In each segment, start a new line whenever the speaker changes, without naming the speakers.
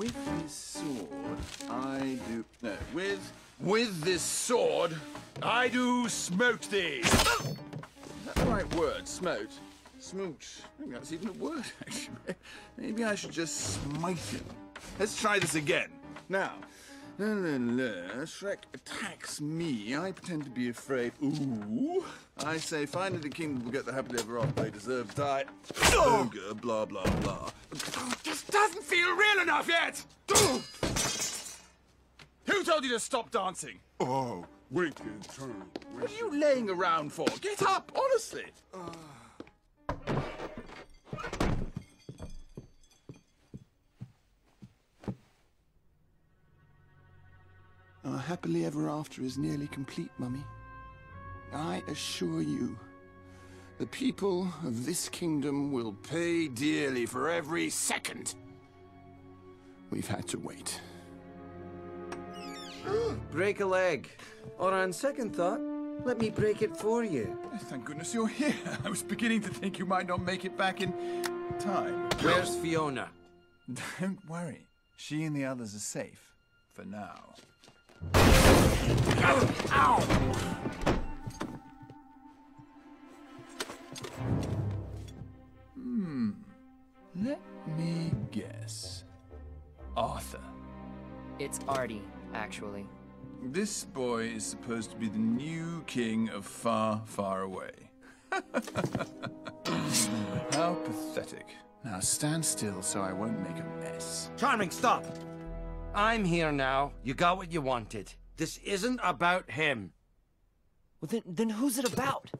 With this sword, I do. No, with. With this sword, I do smote thee! Is that the right word? Smote? Smooch. Maybe that's even a word, actually. Maybe I should just smite him. Let's try this again. Now, la la la, Shrek attacks me. I pretend to be afraid. Ooh. I say, finally the kingdom will get the happily ever after they deserve die. Ogre, blah, blah, blah. This doesn't feel real enough yet! Who told you to stop dancing?
Oh, wait your turn.
What are you laying around for? Get up, honestly. Our happily ever after is nearly complete, Mummy. I assure you, the people of this kingdom will pay dearly for every second we've had to wait.
Break a leg. Or on second thought, let me break it for you.
Thank goodness you're here. I was beginning to think you might not make it back in time.
Where's Fiona?
Don't worry. She and the others are safe. For now. Hmm. Let me guess. Arthur.
It's Artie, actually.
This boy is supposed to be the new king of far, far away. How pathetic. Now stand still so I won't make a mess.
Charming, stop! I'm here now. You got what you wanted. This isn't about him.
Well, then, then who's it about?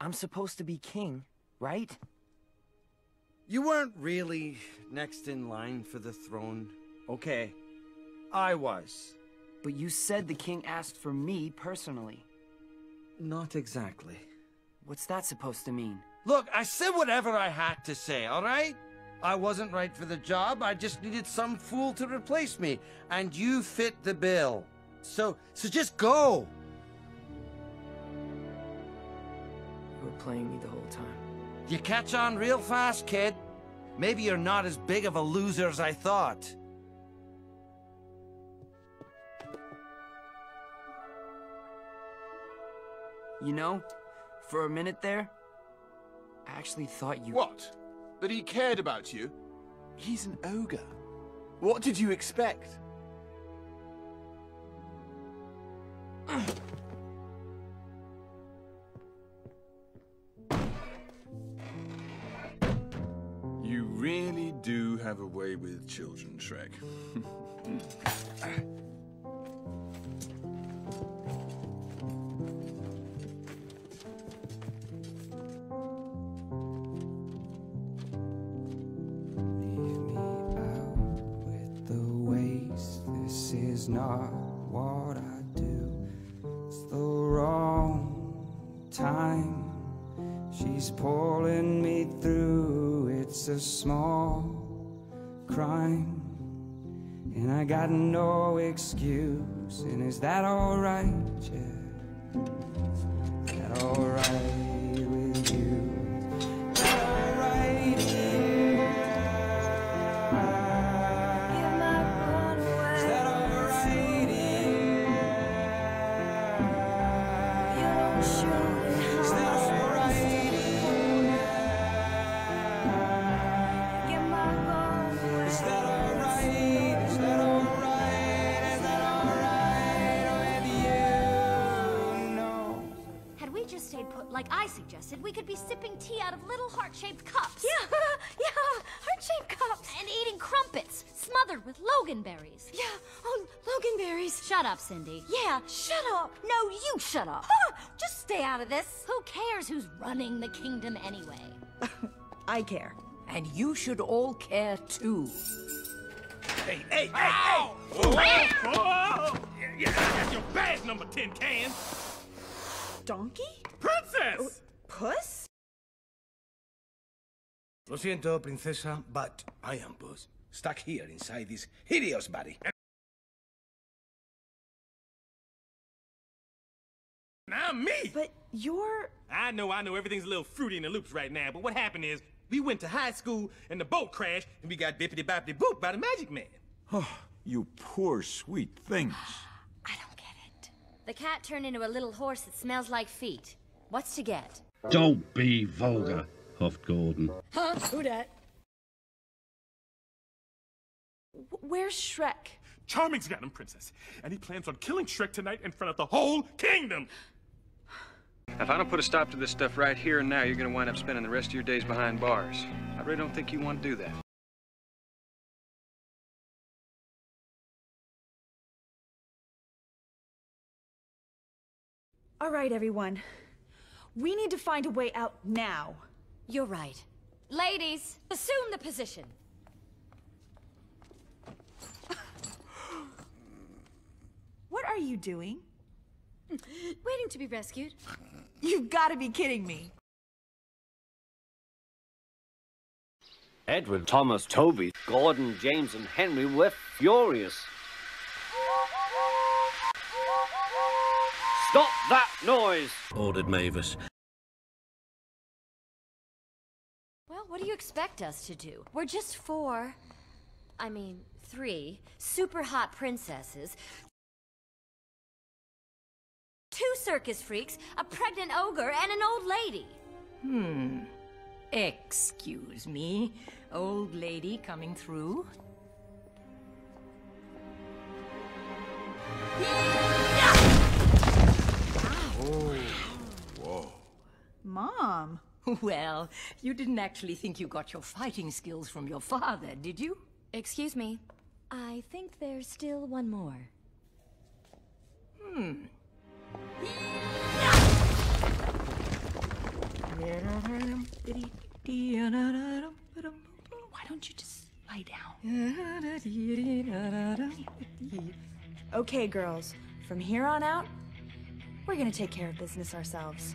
I'm supposed to be king, right?
You weren't really next in line for the throne, okay? I was.
But you said the king asked for me personally.
Not exactly.
What's that supposed to mean?
Look, I said whatever I had to say, all right? I wasn't right for the job. I just needed some fool to replace me, and you fit the bill. So, so just go.
You were playing me the whole time.
You catch on real fast, kid. Maybe you're not as big of a loser as I thought.
You know, for a minute there, I actually thought you...
What? That he cared about you? He's an ogre. What did you expect? You really do have a way with children, Shrek.
Not time. She's pulling me through. It's a small crime. And I got no excuse. And is that alright? Yeah. Is that alright
like I suggested, we could be sipping tea out of little heart-shaped cups.
Yeah, yeah, heart-shaped cups.
And eating crumpets, smothered with loganberries.
Yeah, oh, loganberries.
Shut up, Cindy.
Yeah, shut up.
No, you shut up.
Huh, just stay out of this.
Who cares who's running the kingdom anyway?
I care.
And you should all care too.
Hey, hey, hey, hey! Whoa, whoa! Yeah, yeah, that's your badge number 10 can.
Donkey?
Princess!
Oh, puss?
Lo siento, princesa, but I am Puss, stuck here inside this hideous body.
Now me!
But you're...
I know, I know, everything's a little fruity in the loops right now, but what happened is, We went to high school and the boat crashed and we got bippity boppity boop by the magic man.
Oh, you poor sweet things.
I don't get it. The cat turned into a little horse that smells like feet. What's to get?
Don't be vulgar, huffed Gordon.
Huh? Who dat?
Where's Shrek?
Charming's got him, princess, and he plans on killing Shrek tonight in front of the whole kingdom.
If I don't put a stop to this stuff right here and now, you're gonna wind up spending the rest of your days behind bars. I really don't think you want to do that.
All right, everyone. We need to find a way out now.
You're right. Ladies, assume the position.
What are you doing?
Waiting to be rescued.
You've got to be kidding me.
Edward, Thomas, Toby, Gordon, James, and Henry were furious. Stop that noise!
Ordered Mavis.
Well, what do you expect us to do? We're just four. I mean, three super hot princesses. Two circus freaks, a pregnant ogre, and an old lady.
Hmm. Excuse me, old lady coming through?
Mom.
Well, you didn't actually think you got your fighting skills from your father, did you?
Excuse me. I think there's still one more.
Hmm.
Why don't you just lie down? Okay, girls. From here on out, we're gonna take care of business ourselves.